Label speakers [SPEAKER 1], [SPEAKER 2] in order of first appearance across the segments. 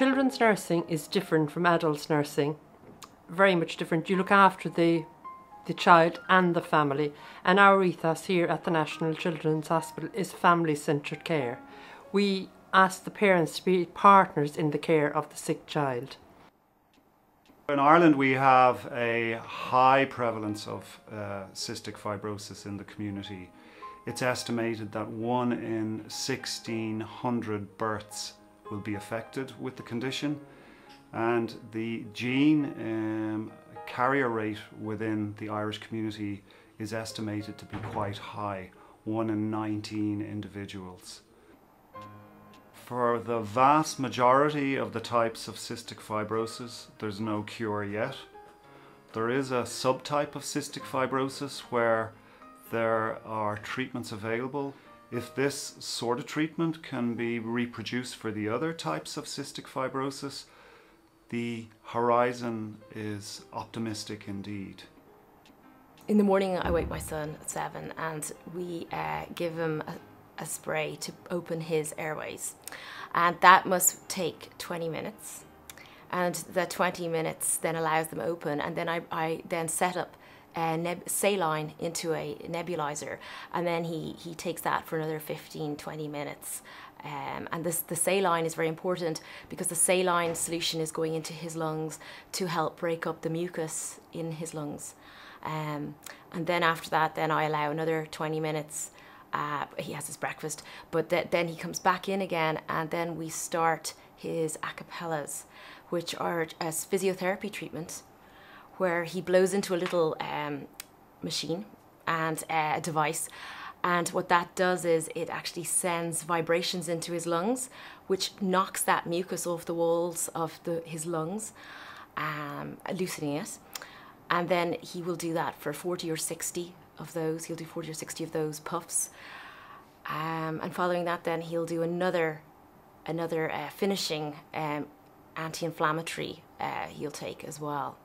[SPEAKER 1] children's nursing is different from adults nursing, very much different. You look after the the child and the family, and our ethos here at the National Children's Hospital is family centred care. We ask the parents to be partners in the care of the sick child.
[SPEAKER 2] In Ireland, we have a high prevalence of uh, cystic fibrosis in the community. It's estimated that one in 1600 births will be affected with the condition, and the gene um, carrier rate within the Irish community is estimated to be quite high, one in 19 individuals. For the vast majority of the types of cystic fibrosis, there's no cure yet. There is a subtype of cystic fibrosis where there are treatments available. If this sort of treatment can be reproduced for the other types of cystic fibrosis, the horizon is optimistic indeed.
[SPEAKER 3] In the morning, I wake my son at seven and we uh, give him a a spray to open his airways. And that must take 20 minutes. And the 20 minutes then allows them open. And then I, I then set up a neb- saline into a nebulizer. And then he, he takes that for another 15, 20 minutes. Um, and this, the saline is very important because the saline solution is going into his lungs to help break up the mucus in his lungs. Um, and then after that, then I allow another 20 minutes uh, he has his breakfast, but th- then he comes back in again, and then we start his acapellas, which are as physiotherapy treatment, where he blows into a little um, machine and uh, a device. And what that does is it actually sends vibrations into his lungs, which knocks that mucus off the walls of the, his lungs, um, loosening it. And then he will do that for 40 or 60 of those. He'll do 40 or 60 of those puffs. Um, and following that, then he'll do another, another uh, finishing um, anti-inflammatory uh, he'll take as well.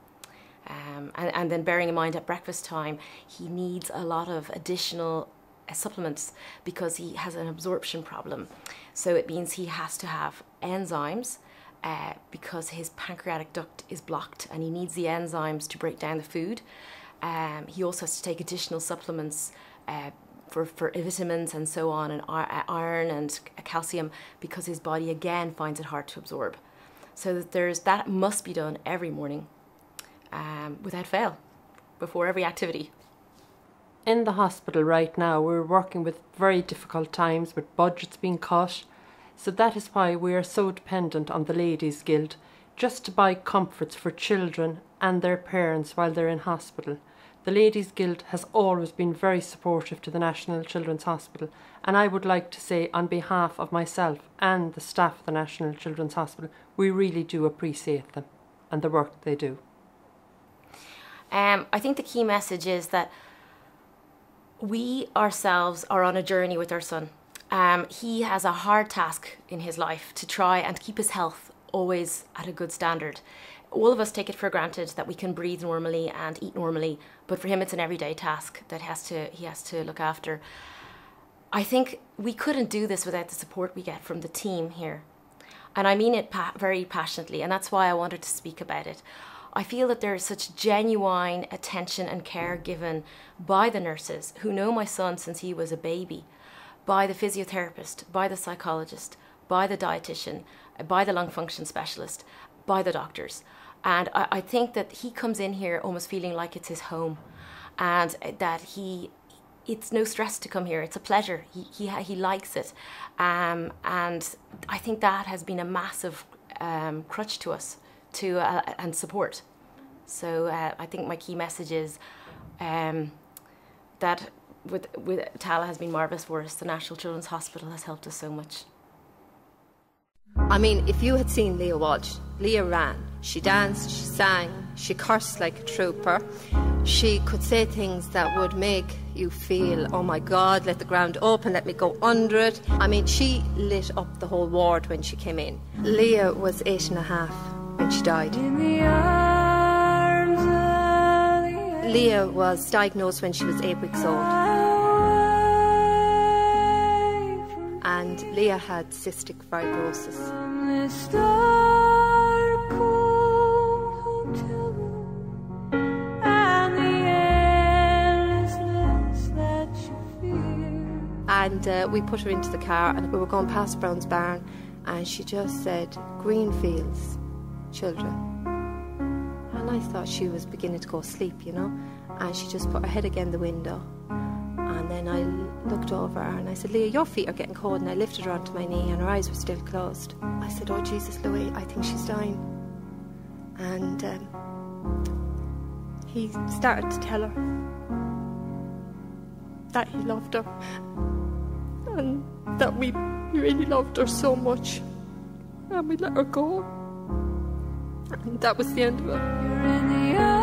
[SPEAKER 3] Um, and, and, then bearing in mind at breakfast time, he needs a lot of additional uh, supplements because he has an absorption problem. So it means he has to have enzymes uh, because his pancreatic duct is blocked and he needs the enzymes to break down the food. Um, he also has to take additional supplements uh, for, for vitamins and so on, and uh, iron and calcium, because his body again finds it hard to absorb. So that there's that must be done every morning, um, without fail, before every activity.
[SPEAKER 1] In the hospital right now, we're working with very difficult times with budgets being cut. So that is why we are so dependent on the Ladies Guild just to buy comforts for children and their parents while they're in hospital. The Ladies Guild has always been very supportive to the National Children's Hospital, and I would like to say, on behalf of myself and the staff of the National Children's Hospital, we really do appreciate them and the work they do.
[SPEAKER 3] Um, I think the key message is that we ourselves are on a journey with our son. Um, he has a hard task in his life to try and keep his health always at a good standard. All of us take it for granted that we can breathe normally and eat normally, but for him it's an everyday task that has to he has to look after. I think we couldn't do this without the support we get from the team here. And I mean it pa- very passionately, and that's why I wanted to speak about it. I feel that there is such genuine attention and care given by the nurses who know my son since he was a baby, by the physiotherapist, by the psychologist, by the dietitian, by the lung function specialist, by the doctors. And I, I think that he comes in here almost feeling like it's his home and that he it's no stress to come here. It's a pleasure. He he he likes it, um, and I think that has been a massive um, crutch to us to uh, and support. So uh, I think my key message is um, that with with Tallaght has been marvelous for us. The National Children's Hospital has helped us so much.
[SPEAKER 4] I mean, if you had seen Leah Walsh, Leah ran. She danced, she sang, she cursed like a trooper. She could say things that would make you feel, oh my God, let the ground open, let me go under it. I mean, she lit up the whole ward when she came in. Leah was eight and a half and she died. Leah was diagnosed when she was eight weeks old. And Leah had cystic fibrosis. And uh, we put her into the car, and we were going past Brown's Barn, and she just said, Green fields, children. And I thought she was beginning to go asleep, you know. And she just put her head against the window. And then I looked over and I said, Leah, your feet are getting cold. And I lifted her onto my knee, and her eyes were still closed. I said, Oh, Jesus, Louis, I think she's dying. And um, he started to tell her that he loved her and that we really loved her so much and we let her go that was the end of it